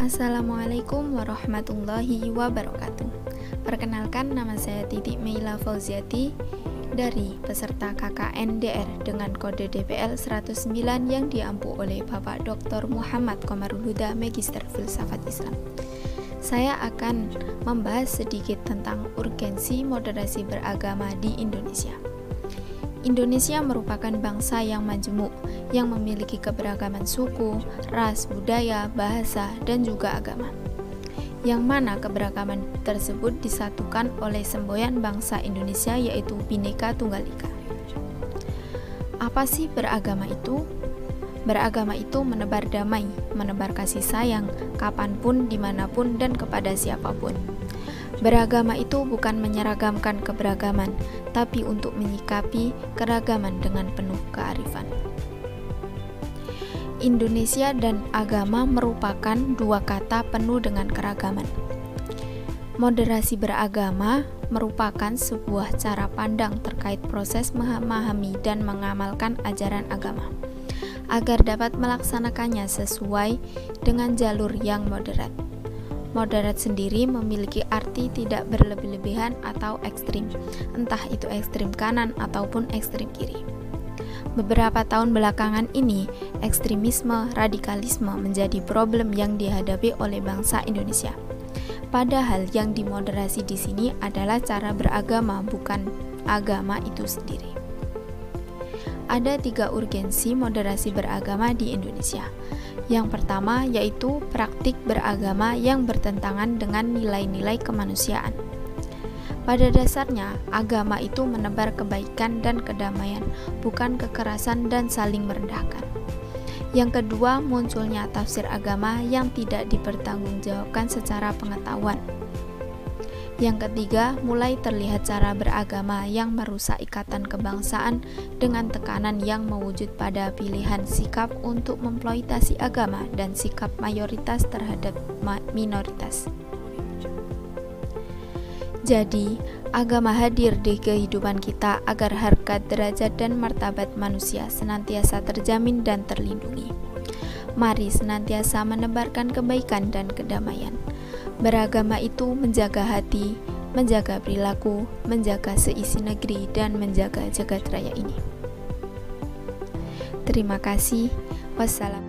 Assalamualaikum warahmatullahi wabarakatuh. Perkenalkan nama saya Titi Meila Fauziati dari peserta KKN DR dengan kode DPL 109 yang diampu oleh Bapak Dr. Muhammad Komarul Huda Magister Filsafat Islam. Saya akan membahas sedikit tentang urgensi moderasi beragama di Indonesia. Indonesia merupakan bangsa yang majemuk, yang memiliki keberagaman suku, ras, budaya, bahasa, dan juga agama. Yang mana keberagaman tersebut disatukan oleh semboyan bangsa Indonesia yaitu Bhinneka Tunggal Ika. Apa sih beragama itu? Beragama itu menebar damai, menebar kasih sayang, kapan pun, di mana pun, dan kepada siapa pun. Beragama itu bukan menyeragamkan keberagaman, tapi untuk menyikapi keragaman dengan penuh kearifan. Indonesia dan agama merupakan dua kata penuh dengan keragaman. Moderasi beragama merupakan sebuah cara pandang terkait proses memahami dan mengamalkan ajaran agama, agar dapat melaksanakannya sesuai dengan jalur yang moderat. Moderat sendiri memiliki arti tidak berlebih-lebihan atau ekstrim, entah itu ekstrim kanan ataupun ekstrim kiri. Beberapa tahun belakangan ini, ekstremisme radikalisme menjadi problem yang dihadapi oleh bangsa Indonesia. Padahal yang dimoderasi di sini adalah cara beragama, bukan agama itu sendiri. Ada tiga urgensi moderasi beragama di Indonesia yang pertama yaitu praktik beragama yang bertentangan dengan nilai-nilai kemanusiaan. Pada dasarnya, agama itu menebar kebaikan dan kedamaian, bukan kekerasan dan saling merendahkan. Yang kedua, munculnya tafsir agama yang tidak dipertanggungjawabkan secara pengetahuan, yang ketiga, mulai terlihat cara beragama yang merusak ikatan kebangsaan dengan tekanan yang mewujud pada pilihan sikap untuk memploitasi agama dan sikap mayoritas terhadap minoritas. Jadi, agama hadir di kehidupan kita agar harkat derajat dan martabat manusia senantiasa terjamin dan terlindungi. Mari senantiasa menebarkan kebaikan dan kedamaian. Beragama itu menjaga hati, menjaga perilaku, menjaga seisi negeri, dan menjaga jagat raya ini. Terima kasih. Wassalam.